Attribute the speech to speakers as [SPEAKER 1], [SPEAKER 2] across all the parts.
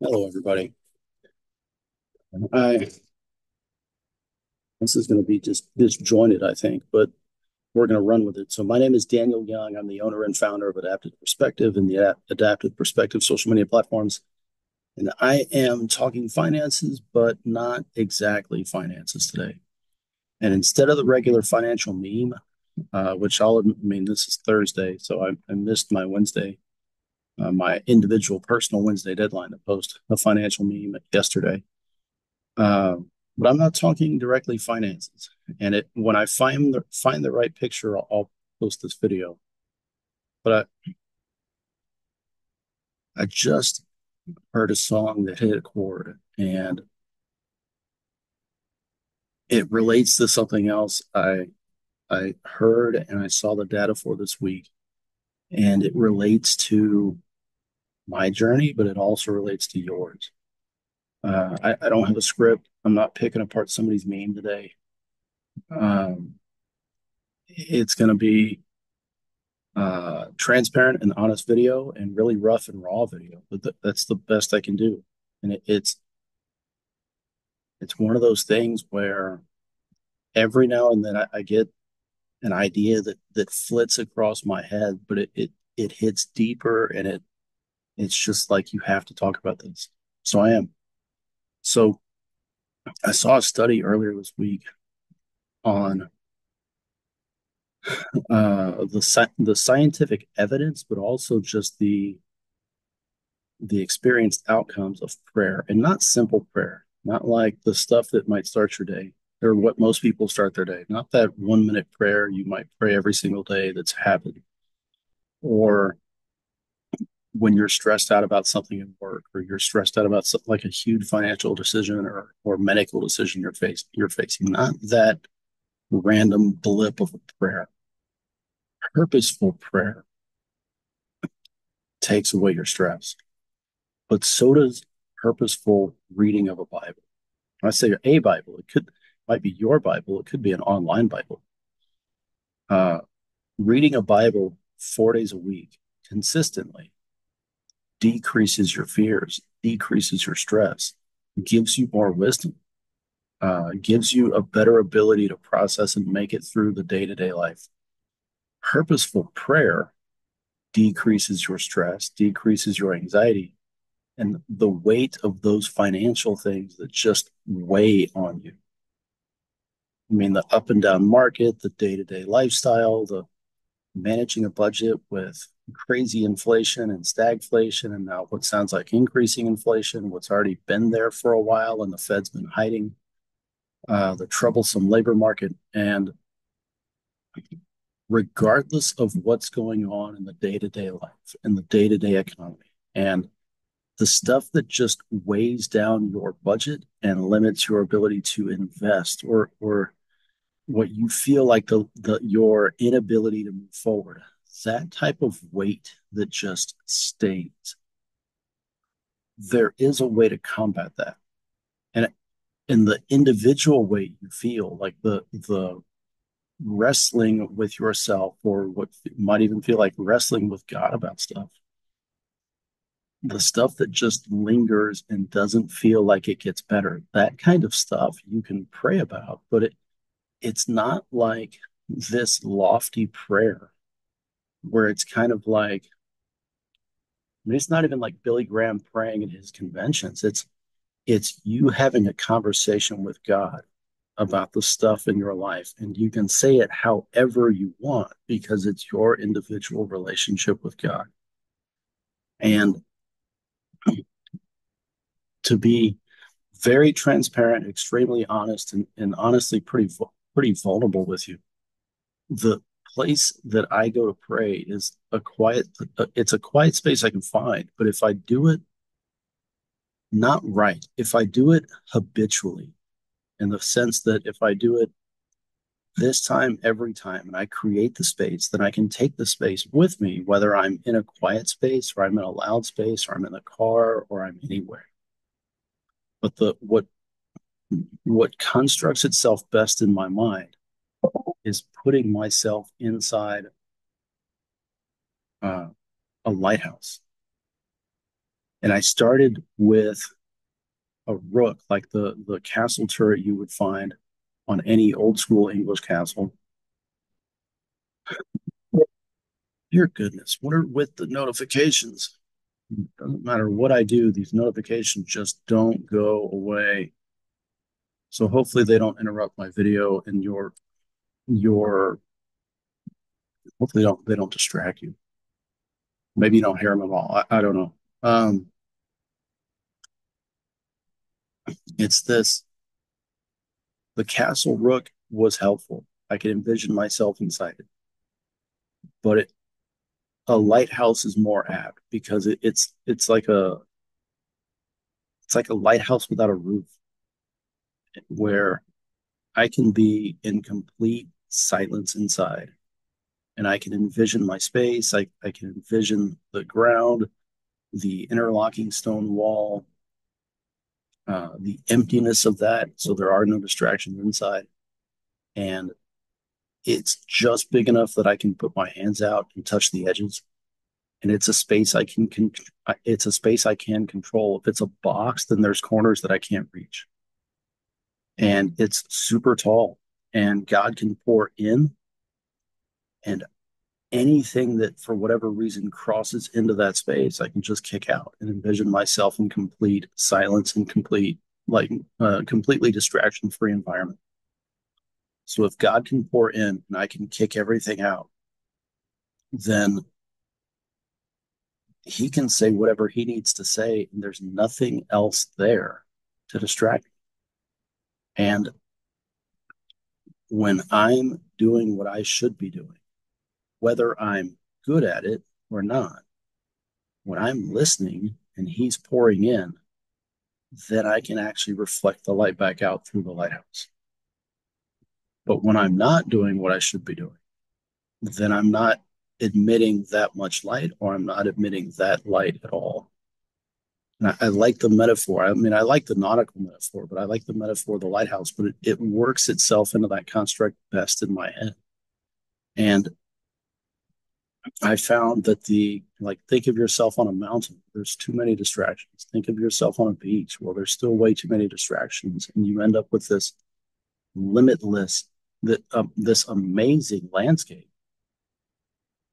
[SPEAKER 1] Hello, everybody. I this is going to be just disjointed, I think, but we're going to run with it. So, my name is Daniel Young. I'm the owner and founder of Adapted Perspective and the Adapted Perspective social media platforms. And I am talking finances, but not exactly finances today. And instead of the regular financial meme, uh, which I'll I mean, this is Thursday, so I, I missed my Wednesday, uh, my individual personal Wednesday deadline to post a financial meme yesterday. Uh, but I'm not talking directly finances. And it when I find the find the right picture, I'll, I'll post this video. But I, I just heard a song that hit a chord, and it relates to something else I I heard and I saw the data for this week, and it relates to my journey, but it also relates to yours. Uh, I, I, don't have a script. I'm not picking apart somebody's meme today. Um, it's going to be uh, transparent and honest video and really rough and raw video. But th- that's the best I can do. And it, it's it's one of those things where every now and then I, I, get an idea that that flits across my head, but it, it it hits deeper and it it's just like you have to talk about this. So I am. So I saw a study earlier this week on uh, the the scientific evidence, but also just the the experienced outcomes of prayer, and not simple prayer, not like the stuff that might start your day or what most people start their day, not that one minute prayer you might pray every single day that's habit, or when you're stressed out about something at work or you're stressed out about like a huge financial decision or or medical decision you're facing you're facing not that random blip of a prayer. Purposeful prayer takes away your stress but so does purposeful reading of a bible. I say a bible it could might be your bible it could be an online bible. Uh, reading a bible four days a week consistently decreases your fears, decreases your stress, gives you more wisdom, uh, gives you a better ability to process and make it through the day to day life. Purposeful prayer decreases your stress, decreases your anxiety, and the weight of those financial things that just weigh on you. I mean, the up and down market, the day to day lifestyle, the managing a budget with crazy inflation and stagflation, and now what sounds like increasing inflation, what's already been there for a while, and the Fed's been hiding uh, the troublesome labor market. And regardless of what's going on in the day to day life and the day to day economy, and the stuff that just weighs down your budget and limits your ability to invest or or what you feel like the, the your inability to move forward that type of weight that just stays there is a way to combat that. And in the individual way you feel like the the wrestling with yourself or what might even feel like wrestling with god about stuff. The stuff that just lingers and doesn't feel like it gets better. That kind of stuff you can pray about but it it's not like this lofty prayer where it's kind of like I mean, it's not even like Billy Graham praying at his conventions. It's it's you having a conversation with God about the stuff in your life, and you can say it however you want because it's your individual relationship with God. And to be very transparent, extremely honest, and, and honestly pretty pretty vulnerable with you. The place that I go to pray is a quiet, uh, it's a quiet space I can find. But if I do it not right, if I do it habitually, in the sense that if I do it this time every time and I create the space, then I can take the space with me, whether I'm in a quiet space or I'm in a loud space or I'm in the car or I'm anywhere. But the what what constructs itself best in my mind is putting myself inside uh, a lighthouse. And I started with a rook, like the, the castle turret you would find on any old school English castle. Dear goodness, what are with the notifications? Doesn't matter what I do, these notifications just don't go away. So hopefully they don't interrupt my video and your your hopefully they don't they don't distract you. Maybe you don't hear them at all. I, I don't know. Um, it's this. The castle rook was helpful. I could envision myself inside it, but it, a lighthouse is more apt because it, it's it's like a it's like a lighthouse without a roof, where I can be in complete silence inside and I can envision my space. I, I can envision the ground, the interlocking stone wall, uh, the emptiness of that. So there are no distractions inside. And it's just big enough that I can put my hands out and touch the edges. And it's a space I can, can it's a space I can control. If it's a box, then there's corners that I can't reach. And it's super tall and God can pour in and anything that for whatever reason crosses into that space i can just kick out and envision myself in complete silence and complete like uh, completely distraction free environment. So if god can pour in and i can kick everything out then he can say whatever he needs to say and there's nothing else there to distract me. And when i'm doing what i should be doing whether I'm good at it or not. When I'm listening and he's pouring in, then I can actually reflect the light back out through the lighthouse. But when I'm not doing what I should be doing, then I'm not admitting that much light or I'm not admitting that light at all. And I, I, like the metaphor. I mean, I like the nautical metaphor, but I like the metaphor of the lighthouse, but it, it works itself into that construct best in my head. And I found that the like think of yourself on a mountain. There's too many distractions. Think of yourself on a beach. Well, there's still way too many distractions, and you end up with this limitless, that uh, this amazing landscape.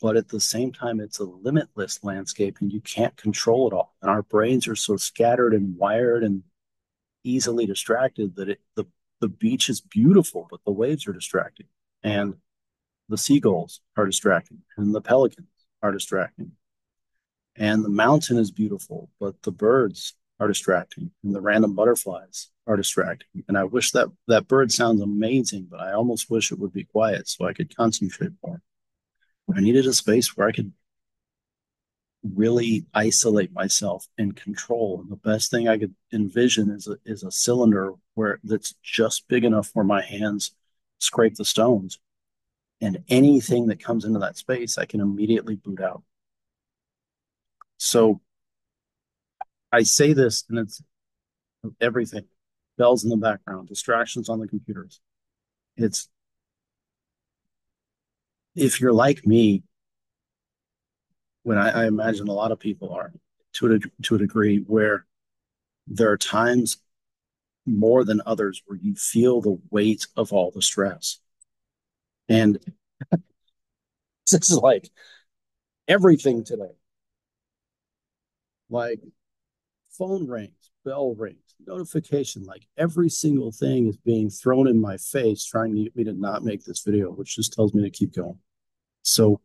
[SPEAKER 1] But at the same time, it's a limitless landscape, and you can't control it all. And our brains are so scattered and wired and easily distracted that it, the the beach is beautiful, but the waves are distracting. And the seagulls are distracting and the pelicans are distracting. And the mountain is beautiful, but the birds are distracting and the random butterflies are distracting. And I wish that that bird sounds amazing, but I almost wish it would be quiet so I could concentrate more. I needed a space where I could really isolate myself and control. And the best thing I could envision is a, is a cylinder where that's just big enough where my hands scrape the stones and anything that comes into that space, I can immediately boot out. So I say this, and it's everything bells in the background, distractions on the computers. It's if you're like me, when I, I imagine a lot of people are to a, to a degree where there are times more than others where you feel the weight of all the stress and this is like everything today. Like phone rings, bell rings, notification, like every single thing is being thrown in my face trying to get me to not make this video, which just tells me to keep going. So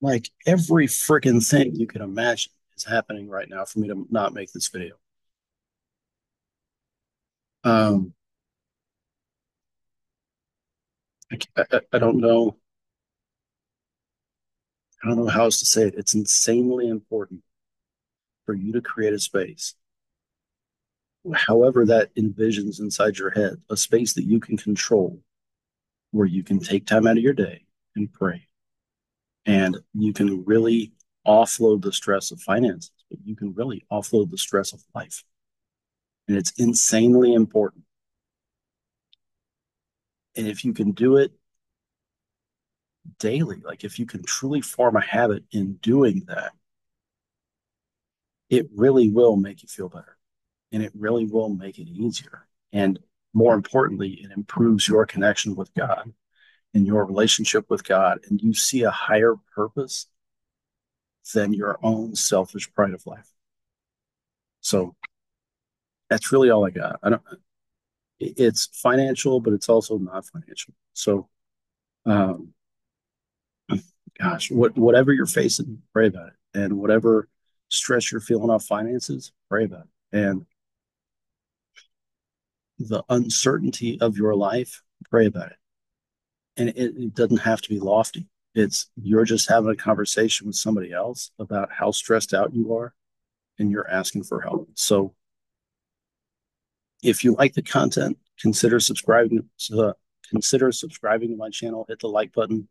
[SPEAKER 1] like every freaking thing you can imagine is happening right now for me to not make this video. Um, I, I, I don't know. I don't know how else to say it. It's insanely important for you to create a space, however that envisions inside your head, a space that you can control, where you can take time out of your day and pray, and you can really offload the stress of finances, but you can really offload the stress of life and it's insanely important. And if you can do it daily, like if you can truly form a habit in doing that, it really will make you feel better and it really will make it easier. And more importantly, it improves your connection with God and your relationship with God. And you see a higher purpose than your own selfish pride of life. So that's really all I got. I don't, it's financial, but it's also not financial. So, um, gosh, what, whatever you're facing, pray about it. And whatever stress you're feeling off finances, pray about it. And the uncertainty of your life, pray about it. And it, it doesn't have to be lofty. It's you're just having a conversation with somebody else about how stressed out you are and you're asking for help. So if you like the content, consider subscribing. Uh, consider subscribing to my channel. Hit the like button,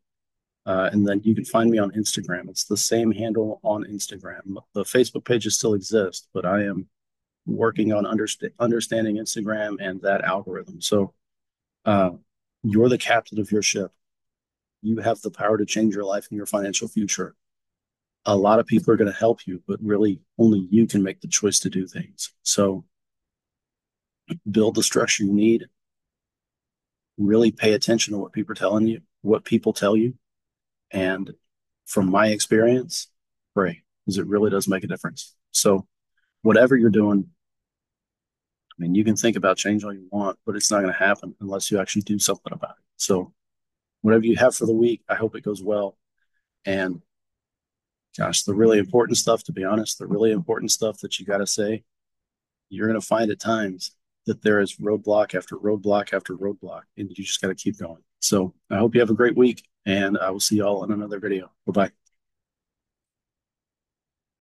[SPEAKER 1] uh, and then you can find me on Instagram. It's the same handle on Instagram. The Facebook pages still exist, but I am working on underst- understanding Instagram and that algorithm. So uh, you're the captain of your ship. You have the power to change your life and your financial future. A lot of people are going to help you, but really only you can make the choice to do things. So build the structure you need. Really pay attention to what people are telling you, what people tell you. And from my experience, pray because it really does make a difference. So whatever you're doing, I mean, you can think about change all you want, but it's not going to happen unless you actually do something about it. So, whatever you have for the week, I hope it goes well. And gosh, the really important stuff, to be honest, the really important stuff that you got to say, you're going to find at times that there is roadblock after roadblock after roadblock, and you just got to keep going. So, I hope you have a great week, and I will see y'all in another video. Bye bye.